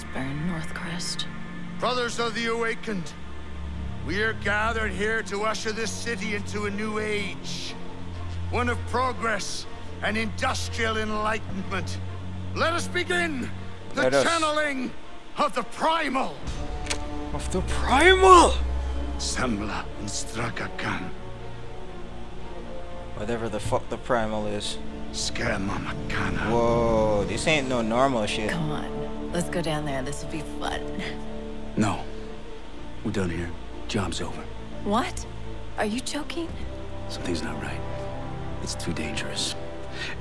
Mistburn, Northcrest. Brothers of the Awakened, we are gathered here to usher this city into a new age. One of progress and industrial enlightenment. Let us begin the Let us. channeling of the primal. Of the primal! Samla and Strakakan, Whatever the fuck the primal is. Skamamakana. Whoa, this ain't no normal shit. Come on, let's go down there. This will be fun. No. We're done here. Job's over. What? Are you joking? Something's not right. It's too dangerous.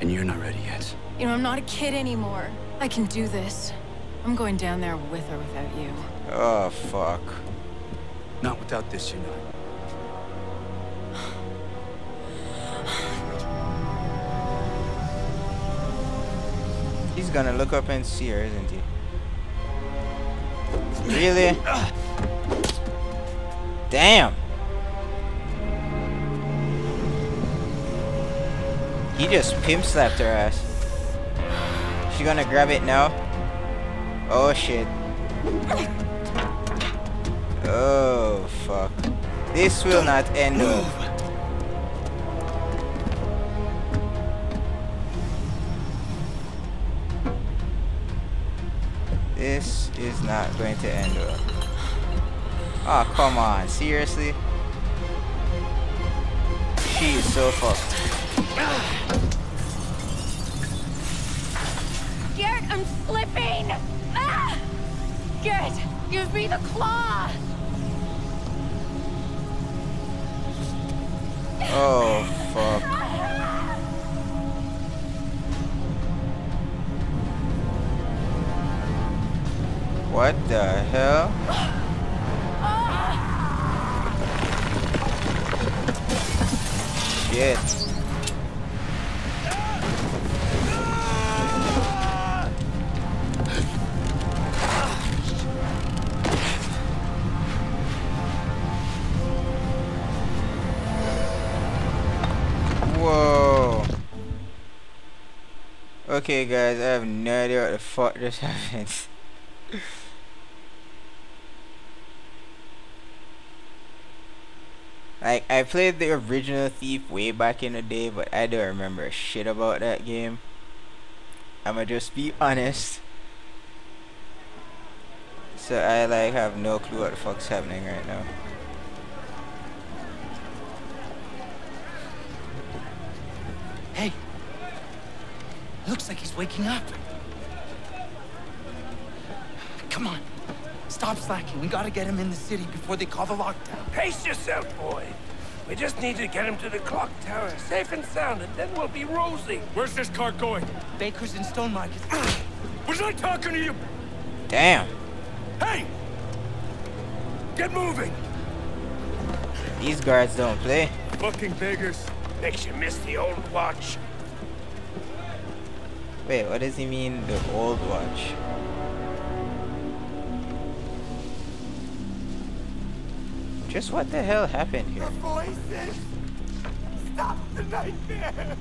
And you're not ready yet. You know, I'm not a kid anymore. I can do this. I'm going down there with or without you. Oh, fuck. Not without this, you know. He's gonna look up and see her, isn't he? Really? Damn! He just pimp slapped her ass. She gonna grab it now? Oh shit. Oh fuck. This will not end well. This is not going to end well. Oh, come on. Seriously? She is so fucked. Garrett, I'm slipping! Ah! Garrett, use me the claw! What the hell? Shit. Whoa. Okay, guys, I have no idea what the fuck just happened. Like, I played the original Thief way back in the day, but I don't remember shit about that game. I'ma just be honest. So I like have no clue what the fuck's happening right now. Hey! Looks like he's waking up. Come on. Stop slacking. We gotta get him in the city before they call the lockdown. Pace yourself, boy. We just need to get him to the clock tower, safe and sound, and then we'll be rosy. Where's this car going? Baker's in Stone Market. Was I talking to you? Damn. Hey! Get moving! These guards don't play. Fucking beggars. Makes you miss the old watch. Wait, what does he mean, the old watch? Just what the hell happened here? The Voices! Stop the nightmare!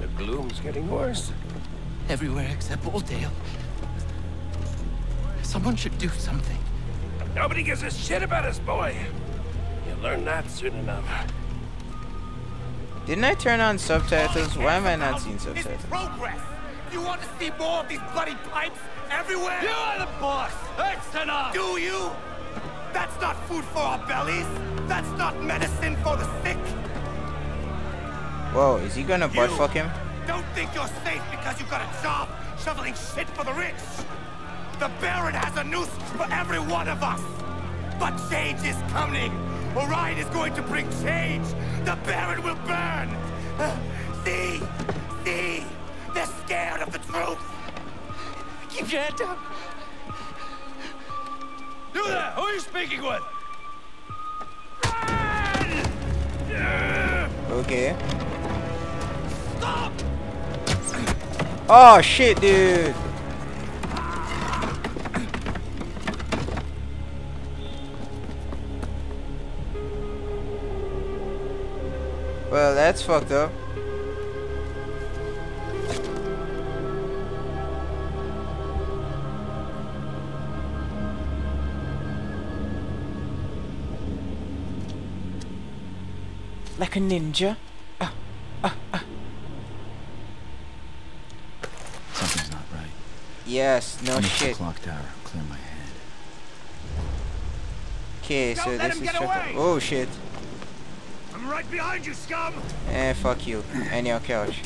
The gloom's getting worse. Everywhere except Oldale. Someone should do something. Nobody gives a shit about us, boy. You'll learn that soon enough. Didn't I turn on subtitles? Why am I not seeing It's subtitles? progress! You want to see more of these bloody pipes everywhere? You are the boss! That's enough! Do you? That's not food for our bellies! That's not medicine for the sick! Whoa, is he gonna butt fuck him? Don't think you're safe because you've got a job shoveling shit for the rich! The Baron has a noose for every one of us! But change is coming! Orion is going to bring change! The Baron will burn! Uh, see? See? They're scared of the truth! Keep your head down! You there! Who are you speaking with? Okay. Stop! Oh shit, dude. Well, that's fucked up. Like a ninja. Something's not right. Yes, no Finish the shit. clock tower. Clear my head. Okay, so Don't let this is get away! Oh shit. I'm right behind you, scum! Eh, fuck you. And your couch.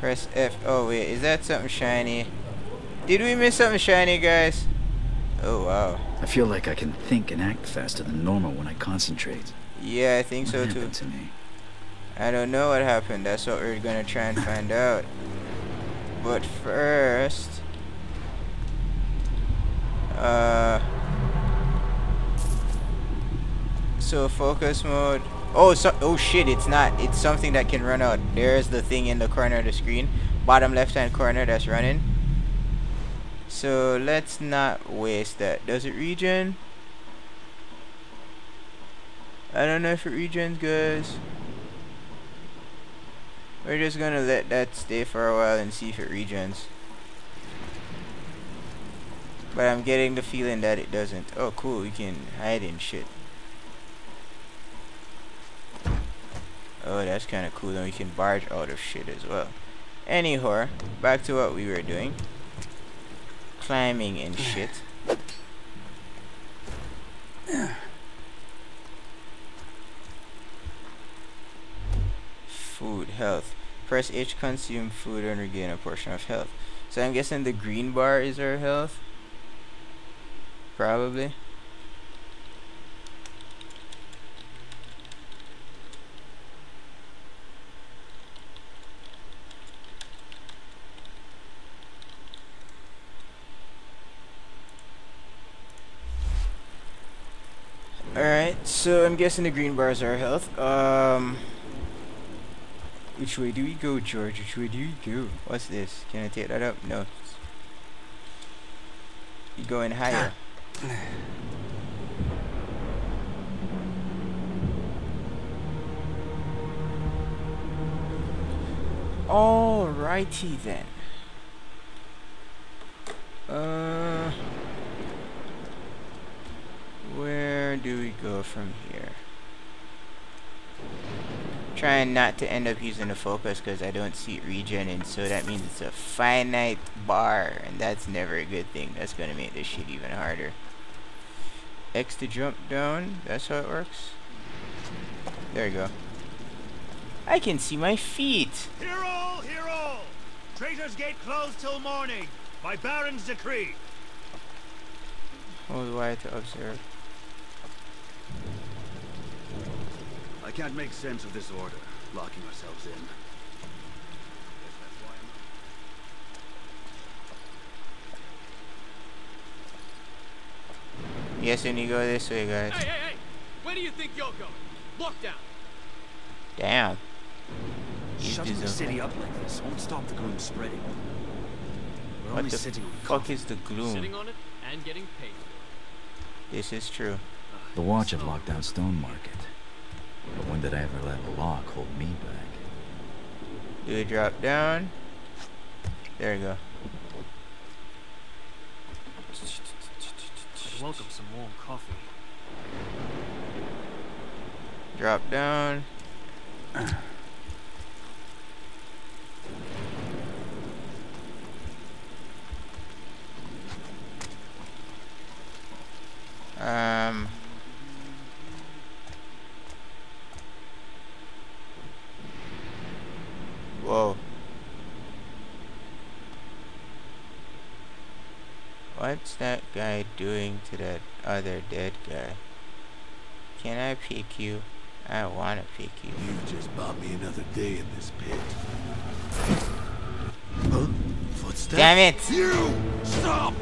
Press F. Oh wait, is that something shiny? Did we miss something shiny, guys? Oh wow. I feel like I can think and act faster than normal when I concentrate. Yeah, I think What so too. happened to me? I don't know what happened. That's what we're gonna try and find out. But first, uh, so focus mode. Oh, so oh shit! It's not. It's something that can run out. There's the thing in the corner of the screen, bottom left-hand corner that's running. So let's not waste that. Does it regen? I don't know if it regens, guys. We're just gonna let that stay for a while and see if it regens. But I'm getting the feeling that it doesn't. Oh cool, you can hide in shit. Oh, that's kinda cool, Then we can barge out of shit as well. Anyhow, back to what we were doing. Climbing and shit. Food, health. Press H consume food and regain a portion of health. So I'm guessing the green bar is our health. Probably. Alright, so I'm guessing the green bars are health. Um which way do we go, George? Which way do we go? What's this? Can I take that up? No. You're going higher. Alrighty then. Uh, where do we go from here? Trying not to end up using the focus because I don't see it regening, so that means it's a finite bar, and that's never a good thing. That's gonna make this shit even harder. X to jump down, that's how it works. There you go. I can see my feet. Hear all, hear all! Traitor's Gate closed till morning, by Baron's decree. Hold Y to observe. I can't make sense of this order, locking ourselves in. Guess that's why I'm... Yes, and you go this way, guys. Hey, hey, hey! Where do you think you're going? Lockdown! Damn. He's Shutting the city up like this won't stop the gloom spreading. We're What only the sitting on fuck coffee. is the gloom? Sitting on it and getting paid for This is true. The watch had locked down Stone Market. But when did I ever let a lock hold me back? Do we drop down? There we go. I'd welcome some warm coffee. Drop down. Um. Whoa. What's that guy doing to that other dead guy? Can I pick you? I wanna pick you. You just bought me another day in this pit. Huh? Footsteps? Damn it! You! Stop!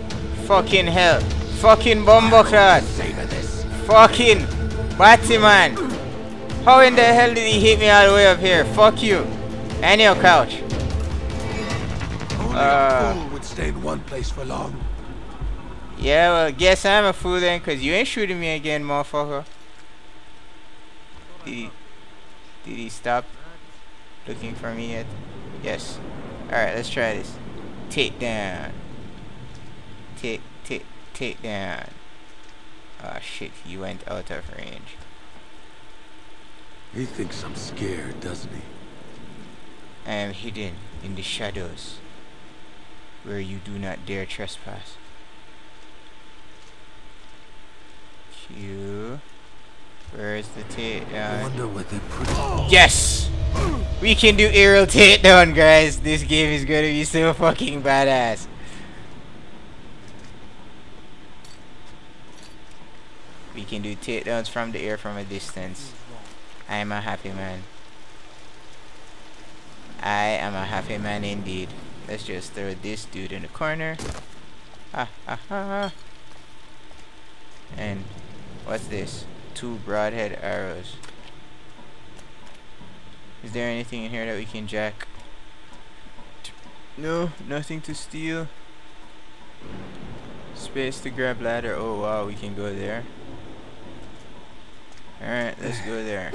Fucking hell! Fucking this! Fucking Batman! How in the hell did he hit me all the way up here? Fuck you! Your couch. Only Uh. a fool would stay in one place for long. Yeah, well, guess I'm a fool then, cause you ain't shooting me again, motherfucker. Did he, did he stop looking for me yet? Yes. Alright, let's try this. Take down. Take, take, take down. Ah shit, he went out of range. He thinks I'm scared, doesn't he? I am hidden in the shadows where you do not dare trespass. Q. Where's the Uh, wonder what they put. yes! We can do aerial takedown, guys. This game is gonna be so fucking badass. We can do takedowns from the air from a distance. I am a happy man. I am a happy man indeed. Let's just throw this dude in the corner. Ha ha ha. And what's this? Two broadhead arrows. Is there anything in here that we can jack? No, nothing to steal. Space to grab ladder. Oh wow, we can go there. Alright, let's go there.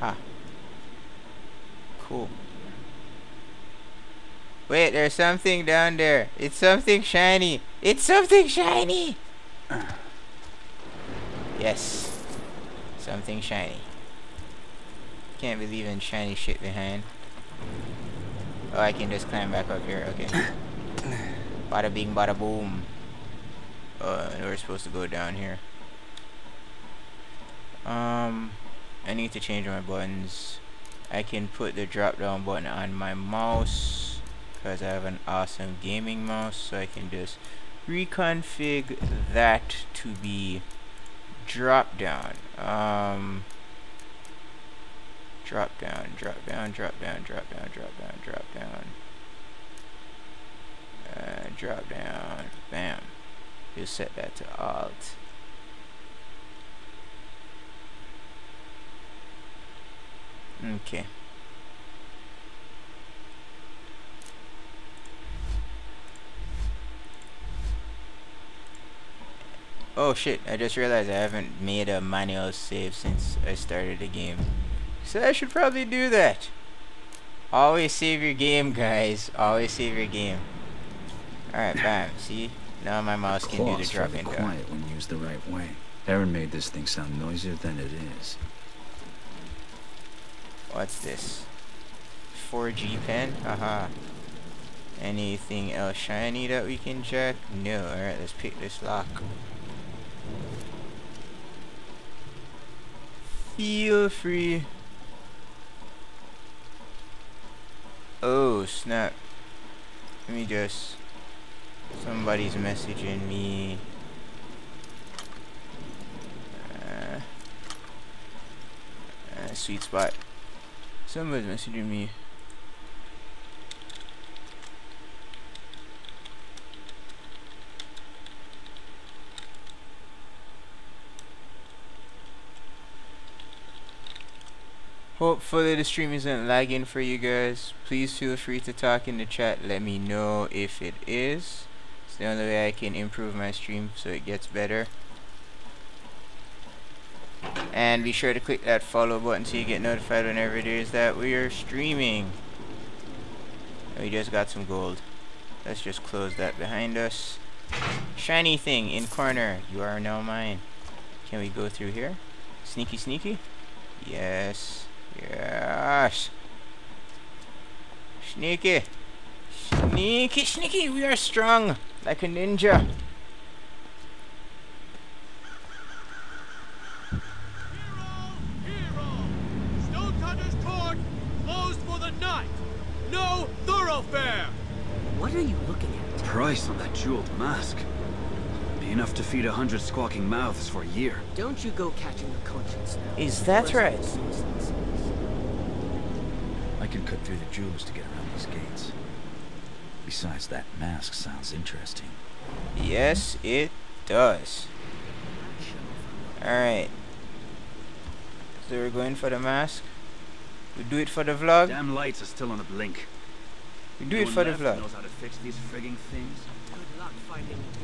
Ha. Cool. Wait, there's something down there. It's something shiny. It's something shiny. Yes. Something shiny. Can't believe in shiny shit behind. Oh, I can just climb back up here. Okay. Bada bing, bada boom. Uh, we're supposed to go down here. Um, I need to change my buttons. I can put the drop down button on my mouse because I have an awesome gaming mouse, so I can just reconfig that to be drop down. Um, drop down, drop down, drop down, drop down, drop down, drop down. Uh, drop down, bam. You set that to alt. Okay. Oh shit, I just realized I haven't made a manual save since I started the game. So I should probably do that. Always save your game, guys. Always save your game. Alright, bam. See? Now my mouse can do the drop in quiet when used the right way. Erin made this thing sound noisier than it is. What's this? 4G pen? Haha. Anything else shiny that we can jack? No. Alright, let's pick this lock. Feel free. Oh, snap. Let me just... Somebody's messaging me. Uh, uh, sweet spot. Somebody's messaging me. Hopefully the stream isn't lagging for you guys. Please feel free to talk in the chat. Let me know if it is. It's the only way I can improve my stream so it gets better. And be sure to click that follow button so you get notified whenever it is that we are streaming. We just got some gold. Let's just close that behind us. Shiny thing in corner. You are now mine. Can we go through here? Sneaky sneaky? Yes. Yes. Sneaky. Sneaky sneaky. We are strong. Like a ninja. Stonecutter's Court closed for the night. No thoroughfare. What are you looking at? Price on that jeweled mask. Be enough to feed a hundred squawking mouths for a year. Don't you go catching your conscience now. Is that right? citizens. I can cut through the jewels to get around these gates. Besides, that mask sounds interesting. Yes, it does. Alright. So we're going for the mask. We do it for the vlog. Damn lights are still on a blink. We do No it for the vlog. knows how to fix these frigging things. Good luck finding